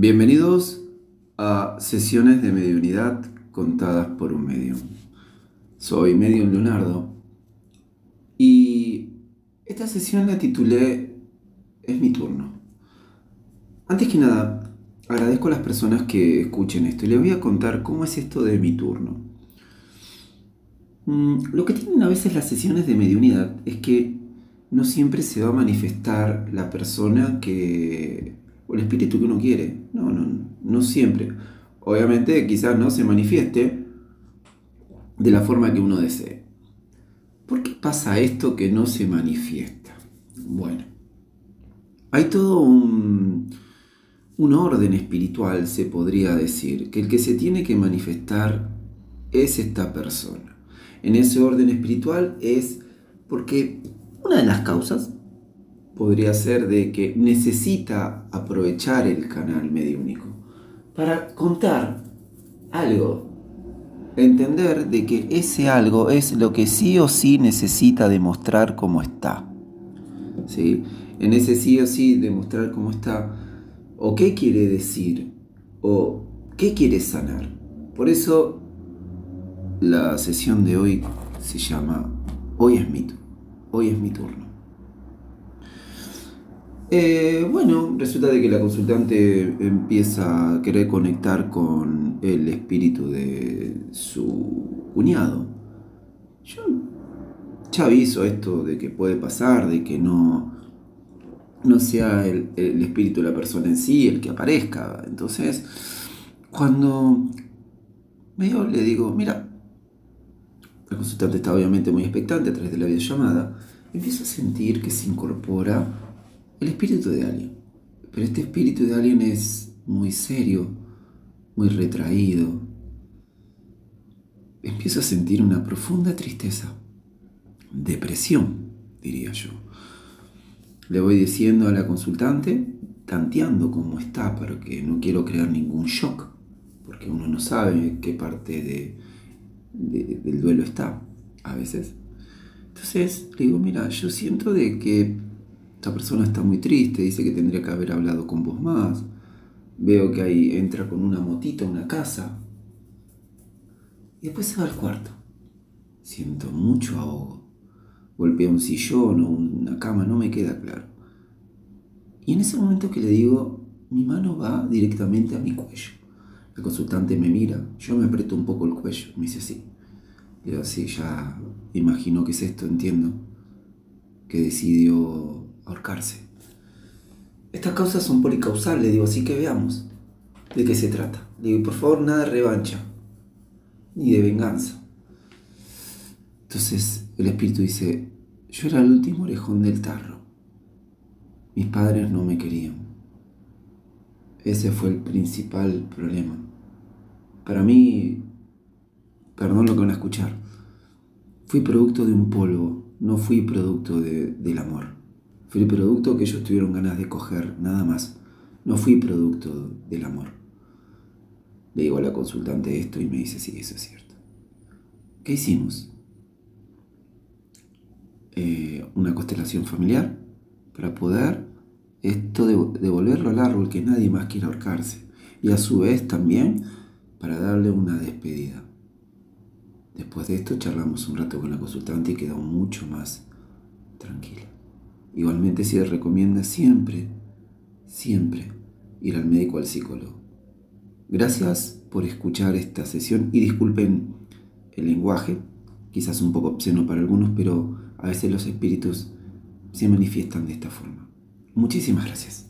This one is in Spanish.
Bienvenidos a sesiones de mediunidad contadas por un medium. Soy Medium Leonardo y esta sesión la titulé Es mi turno. Antes que nada, agradezco a las personas que escuchen esto y les voy a contar cómo es esto de mi turno. Mm, lo que tienen a veces las sesiones de mediunidad es que no siempre se va a manifestar la persona que o el espíritu que uno quiere. No, no, no siempre. Obviamente quizás no se manifieste de la forma que uno desee. ¿Por qué pasa esto que no se manifiesta? Bueno, hay todo un, un orden espiritual, se podría decir, que el que se tiene que manifestar es esta persona. En ese orden espiritual es porque una de las causas podría ser de que necesita aprovechar el canal mediúnico para contar algo, entender de que ese algo es lo que sí o sí necesita demostrar cómo está. ¿Sí? En ese sí o sí demostrar cómo está, o qué quiere decir, o qué quiere sanar. Por eso la sesión de hoy se llama Hoy es mi, hoy es mi turno. Eh, bueno, resulta de que la consultante empieza a querer conectar con el espíritu de su cuñado. Yo ya aviso esto de que puede pasar, de que no, no sea el, el espíritu de la persona en sí el que aparezca. Entonces, cuando veo, le digo, mira, la consultante está obviamente muy expectante a través de la videollamada, empiezo a sentir que se incorpora el espíritu de alguien. Pero este espíritu de alguien es muy serio, muy retraído. Empiezo a sentir una profunda tristeza, depresión, diría yo. Le voy diciendo a la consultante, tanteando cómo está, porque no quiero crear ningún shock, porque uno no sabe qué parte de, del duelo está a veces. Entonces le digo, mira, yo siento de que esta persona está muy triste, dice que tendría que haber hablado con vos más. Veo que ahí entra con una motita a una casa. Y después se va al cuarto. Siento mucho ahogo. Golpea un sillón o una cama, no me queda claro. Y en ese momento que le digo, mi mano va directamente a mi cuello. El consultante me mira, yo me aprieto un poco el cuello, me dice así. Digo, sí, ya imagino que es esto, entiendo. Que decidió ahorcarse. Estas causas son policausales, digo, así que veamos de qué se trata. Digo, por favor, nada de revancha, ni de venganza. Entonces el espíritu dice, yo era el último orejón del tarro. Mis padres no me querían. Ese fue el principal problema. Para mí, perdón lo que van a escuchar, fui producto de un polvo, no fui producto del amor. Fui el producto que ellos tuvieron ganas de coger, nada más. No fui producto del amor. Le digo a la consultante esto y me dice, sí, eso es cierto. ¿Qué hicimos? Eh, una constelación familiar para poder esto devolverlo al árbol que nadie más quiera ahorcarse. Y a su vez también para darle una despedida. Después de esto charlamos un rato con la consultante y quedó mucho más tranquila. Igualmente se recomienda siempre, siempre ir al médico al psicólogo. Gracias por escuchar esta sesión y disculpen el lenguaje, quizás un poco obsceno para algunos, pero a veces los espíritus se manifiestan de esta forma. Muchísimas gracias.